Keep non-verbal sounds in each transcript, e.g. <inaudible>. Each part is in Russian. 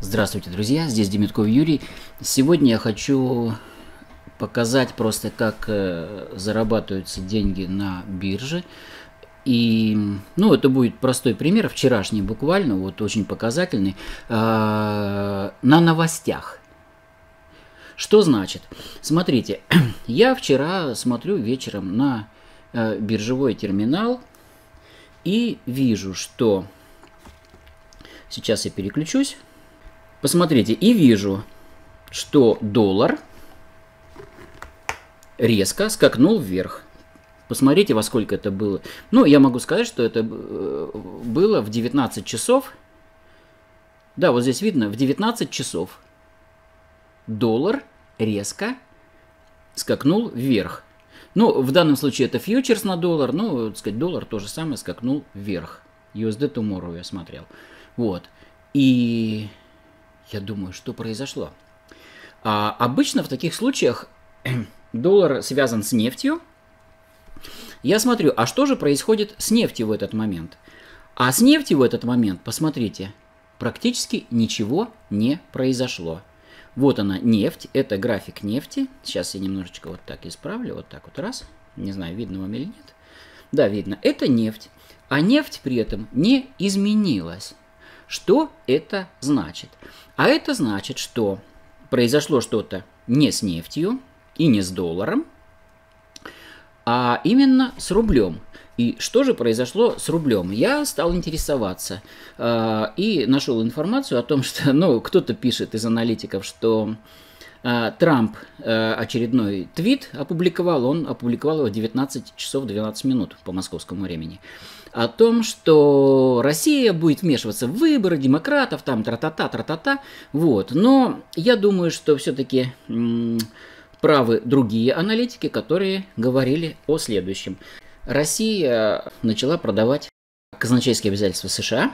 Здравствуйте, друзья! Здесь Демитков Юрий. Сегодня я хочу показать просто, как э, зарабатываются деньги на бирже. И, ну, это будет простой пример, вчерашний буквально, вот очень показательный, э, на новостях. Что значит? Смотрите, <clears throat> я вчера смотрю вечером на э, биржевой терминал и вижу, что... Сейчас я переключусь. Посмотрите, и вижу, что доллар резко скакнул вверх. Посмотрите, во сколько это было. Ну, я могу сказать, что это э, было в 19 часов. Да, вот здесь видно, в 19 часов доллар резко скакнул вверх. Ну, в данном случае это фьючерс на доллар, ну, так сказать, доллар то же самое скакнул вверх. USD Tomorrow я смотрел. Вот. И я думаю, что произошло. А, обычно в таких случаях <clears throat> доллар связан с нефтью. Я смотрю, а что же происходит с нефтью в этот момент? А с нефтью в этот момент, посмотрите, практически ничего не произошло. Вот она, нефть, это график нефти. Сейчас я немножечко вот так исправлю, вот так вот раз. Не знаю, видно вам или нет. Да, видно. Это нефть. А нефть при этом не изменилась. Что это значит? А это значит, что произошло что-то не с нефтью и не с долларом, а именно с рублем. И что же произошло с рублем? Я стал интересоваться э, и нашел информацию о том, что, ну, кто-то пишет из аналитиков, что Трамп э, очередной твит опубликовал, он опубликовал его в 19 часов 12 минут по московскому времени о том, что Россия будет вмешиваться в выборы демократов, там тра-та-та, тра-та-та, вот. Но я думаю, что все-таки правы другие аналитики, которые говорили о следующем. Россия начала продавать казначейские обязательства США,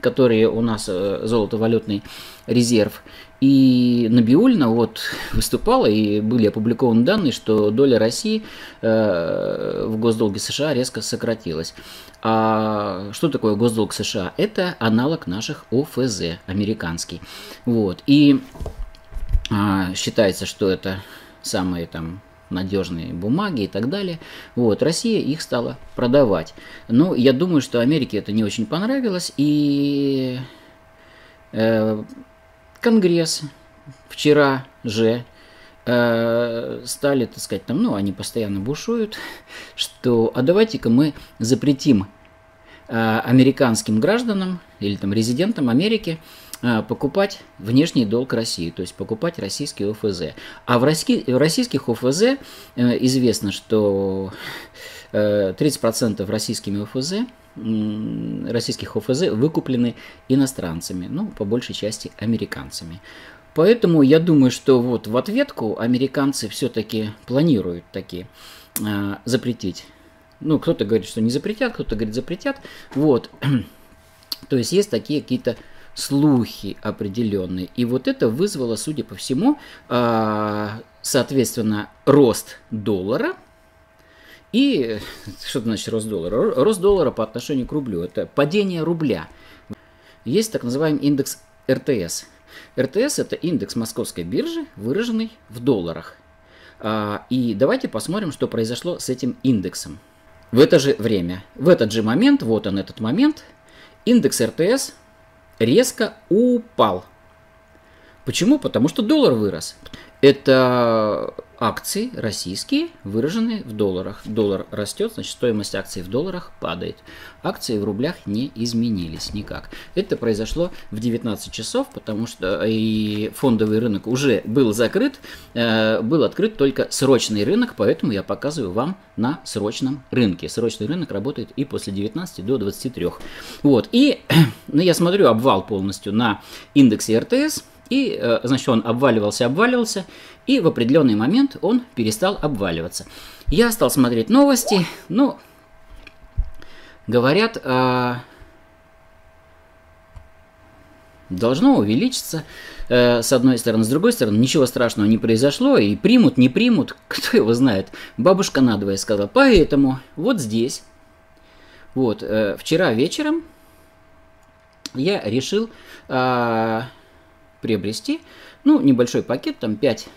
которые у нас э, золотовалютный резерв, и Набиульна вот выступала, и были опубликованы данные, что доля России э, в госдолге США резко сократилась. А что такое госдолг США? Это аналог наших ОФЗ, американский. Вот. И а, считается, что это самые там надежные бумаги и так далее. Вот, Россия их стала продавать. Но я думаю, что Америке это не очень понравилось, и э, Конгресс вчера же э, стали, так сказать, там, ну, они постоянно бушуют, <laughs> что, а давайте-ка мы запретим э, американским гражданам или там резидентам Америки э, покупать внешний долг России, то есть покупать российские ОФЗ. А в, россий, в российских ОФЗ известно, что 30% российскими ОФЗ российских ОФЗ выкуплены иностранцами, ну, по большей части американцами. Поэтому я думаю, что вот в ответку американцы все-таки планируют такие э, запретить. Ну, кто-то говорит, что не запретят, кто-то говорит запретят. Вот. <clears throat> То есть есть такие какие-то слухи определенные. И вот это вызвало, судя по всему, э, соответственно, рост доллара – и что значит рост доллара? Рост доллара по отношению к рублю – это падение рубля. Есть так называемый индекс РТС. РТС – это индекс московской биржи, выраженный в долларах. А, и давайте посмотрим, что произошло с этим индексом. В это же время, в этот же момент, вот он этот момент, индекс РТС резко упал. Почему? Потому что доллар вырос. Это акции российские, выраженные в долларах. Доллар растет, значит стоимость акций в долларах падает. Акции в рублях не изменились никак. Это произошло в 19 часов, потому что и фондовый рынок уже был закрыт, э, был открыт только срочный рынок, поэтому я показываю вам на срочном рынке. Срочный рынок работает и после 19 до 23. Вот, и <clears throat> ну, я смотрю обвал полностью на индексе РТС, и, э, значит, он обваливался, обваливался, и в определенный момент он перестал обваливаться. Я стал смотреть новости, ну, говорят, э, должно увеличиться, э, с одной стороны. С другой стороны, ничего страшного не произошло, и примут, не примут, <laughs> кто его знает. Бабушка надвое сказала, поэтому вот здесь, вот, вчера вечером я решил приобрести, ну, небольшой пакет, там 5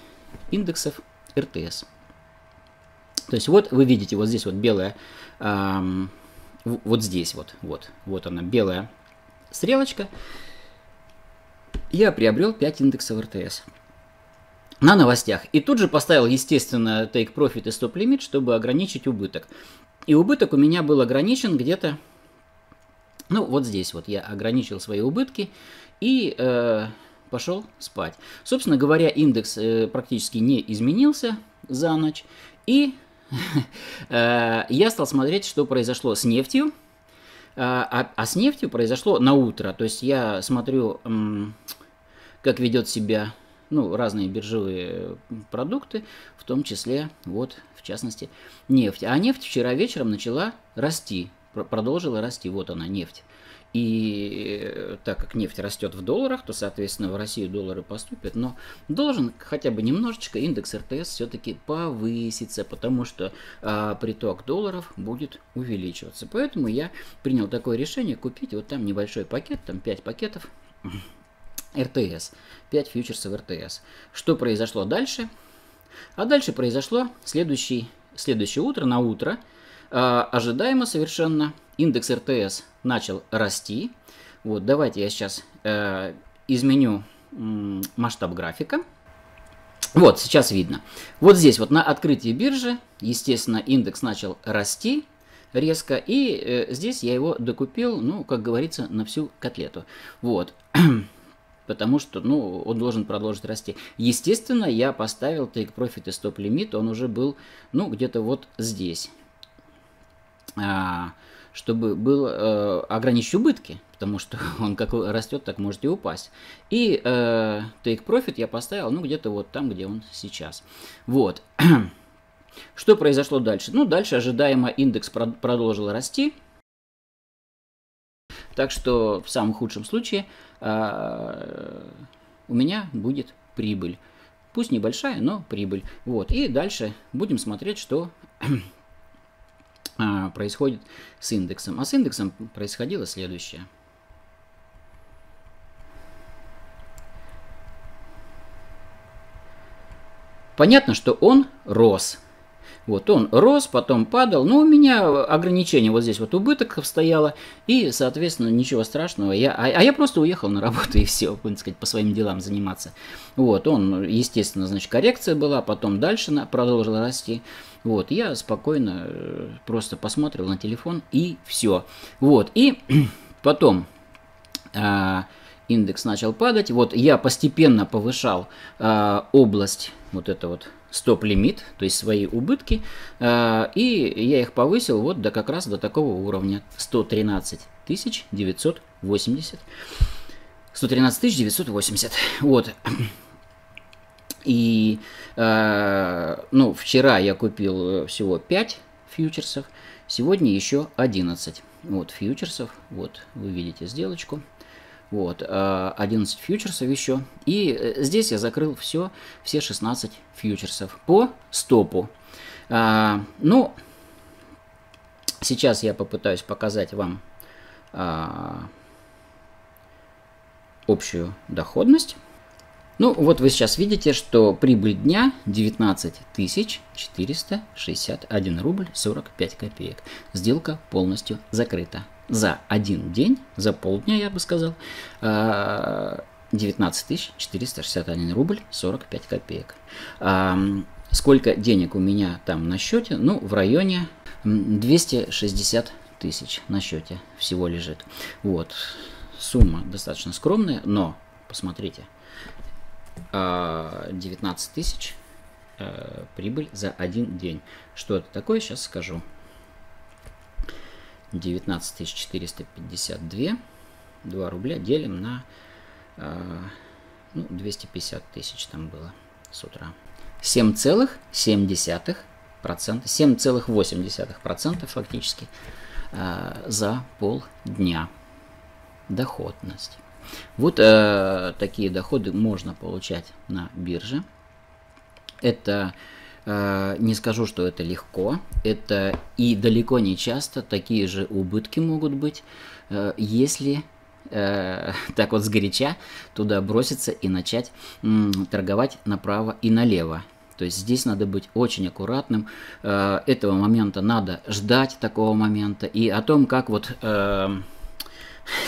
индексов РТС. То есть вот вы видите, вот здесь вот белая, эм, вот здесь вот, вот, вот она, белая стрелочка. Я приобрел 5 индексов РТС на новостях. И тут же поставил, естественно, take profit и stop limit, чтобы ограничить убыток. И убыток у меня был ограничен где-то, ну вот здесь вот я ограничил свои убытки и э, пошел спать. Собственно говоря, индекс э, практически не изменился за ночь. И <laughs> э, я стал смотреть, что произошло с нефтью. А, а, а с нефтью произошло на утро. То есть я смотрю, как ведет себя ну, разные биржевые продукты, в том числе, вот, в частности, нефть. А нефть вчера вечером начала расти, продолжила расти, вот она, нефть. И э, так как нефть растет в долларах, то, соответственно, в Россию доллары поступят. Но должен хотя бы немножечко индекс РТС все-таки повыситься, потому что а, приток долларов будет увеличиваться. Поэтому я принял такое решение купить вот там небольшой пакет, там 5 пакетов <clears throat> РТС. 5 фьючерсов РТС. Что произошло дальше? А дальше произошло следующий, следующее утро, на утро, ожидаемо совершенно, индекс РТС начал расти. Вот, давайте я сейчас э, изменю э, масштаб графика. Вот, сейчас видно. Вот здесь вот на открытии биржи, естественно, индекс начал расти резко. И э, здесь я его докупил, ну, как говорится, на всю котлету. Вот. <clears throat> потому что, ну, он должен продолжить расти. Естественно, я поставил take profit и stop лимит, он уже был, ну, где-то вот здесь, а, чтобы был э, ограничить убытки, потому что <laughs> он как растет, так может и упасть. И э, take profit я поставил, ну, где-то вот там, где он сейчас. Вот. <clears throat> Что произошло дальше? Ну, дальше ожидаемо индекс продолжил расти. Так что в самом худшем случае а, у меня будет прибыль. Пусть небольшая, но прибыль. Вот. И дальше будем смотреть, что а, <clears throat> происходит с индексом. А с индексом происходило следующее. Понятно, что он рос. Вот он рос, потом падал, но у меня ограничение вот здесь вот убыток стояло, и, соответственно, ничего страшного. Я, а, а я просто уехал на работу <laughs> и все, так сказать, по своим делам заниматься. Вот, он, естественно, значит, коррекция была, потом дальше продолжил расти. Вот, я спокойно э, просто посмотрел на телефон и все. Вот, и <clears throat> потом а, индекс начал падать. Вот я постепенно повышал а, область, вот это вот стоп-лимит, то есть свои убытки, а, и я их повысил вот до как раз до такого уровня 113 980. 113 980. Вот. И, э, ну, вчера я купил всего 5 фьючерсов, сегодня еще 11. Вот, фьючерсов, вот, вы видите сделочку. Вот, 11 э, фьючерсов еще. И э, здесь я закрыл все, все 16 фьючерсов по стопу. А, ну, сейчас я попытаюсь показать вам а, общую доходность. Ну, вот вы сейчас видите, что прибыль дня 19 461 рубль 45 копеек. Сделка полностью закрыта за один день, за полдня, я бы сказал, 19 а, 461 рубль 45 копеек. А, сколько денег у меня там на счете? Ну, в районе 260 тысяч на счете всего лежит. Вот. Сумма достаточно скромная, но, посмотрите, 19 а, тысяч прибыль за один день. Что это такое, сейчас скажу. 19 452. 2 рубля делим на э, ну, 250 тысяч там было с утра. 7,7%, 7,8% фактически э, за полдня доходность. Вот э, такие доходы можно получать на бирже. Это не скажу, что это легко. Это и далеко не часто такие же убытки могут быть, э, если э, <laughs> так вот сгоряча туда броситься и начать торговать направо и налево. То есть здесь надо быть очень аккуратным. Э, этого момента надо ждать такого момента. И о том, как вот э,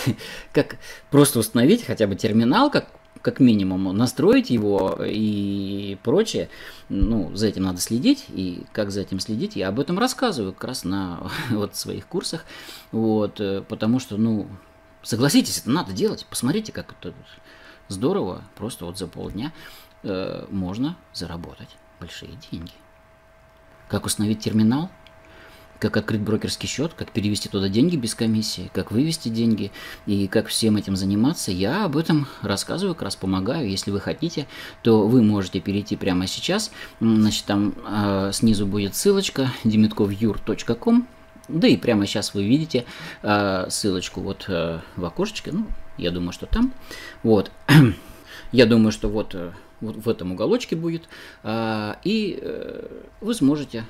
<laughs> как просто установить хотя бы терминал, как как минимум настроить его и прочее. Ну, за этим надо следить, и как за этим следить, я об этом рассказываю как раз на <laughs> вот своих курсах, вот, э, потому что, ну, согласитесь, это надо делать, посмотрите, как это здорово, просто вот за полдня э, можно заработать большие деньги. Как установить терминал – как открыть брокерский счет, как перевести туда деньги без комиссии, как вывести деньги и как всем этим заниматься. Я об этом рассказываю, как раз помогаю. Если вы хотите, то вы можете перейти прямо сейчас. Значит, там э, снизу будет ссылочка demitkovyur.com. Да и прямо сейчас вы видите э, ссылочку вот э, в окошечке. Ну, я думаю, что там. Вот. <clears throat> я думаю, что вот, э, вот в этом уголочке будет. Э, и э, вы сможете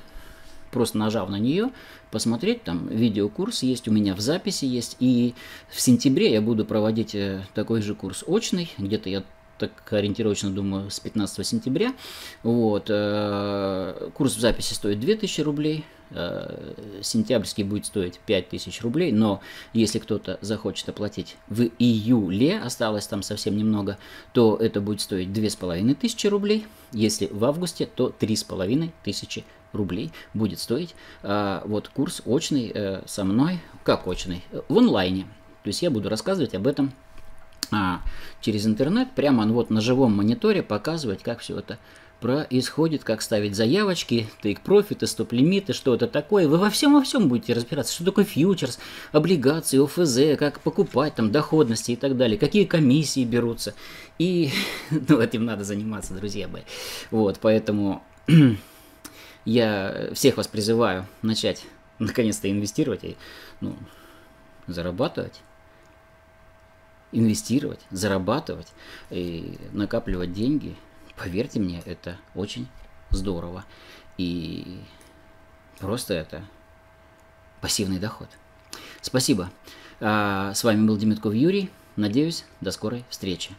просто нажав на нее, посмотреть, там видеокурс есть у меня в записи есть, и в сентябре я буду проводить э, такой же курс очный, где-то я так ориентировочно думаю, с 15 сентября. Вот. Э, курс в записи стоит 2000 рублей, э, сентябрьский будет стоить 5000 рублей, но если кто-то захочет оплатить в июле, осталось там совсем немного, то это будет стоить 2500 рублей, если в августе, то 3500 рублей будет стоить э, вот курс очный э, со мной, как очный, в онлайне. То есть я буду рассказывать об этом а, через интернет, прямо вот на живом мониторе показывать, как все это происходит, как ставить заявочки, тейк-профиты, стоп-лимиты, что это такое. Вы во всем во всем будете разбираться, что такое фьючерс, облигации, ОФЗ, как покупать, там, доходности и так далее, какие комиссии берутся. И <laughs> ну, этим надо заниматься, друзья мои. Вот, поэтому <clears throat> я всех вас призываю начать наконец-то инвестировать и ну, зарабатывать. Инвестировать, зарабатывать и накапливать деньги. Поверьте мне, это очень здорово. И просто это пассивный доход. Спасибо. А, с вами был Демитков Юрий. Надеюсь, до скорой встречи.